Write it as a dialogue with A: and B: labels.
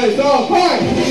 A: guys, all fight!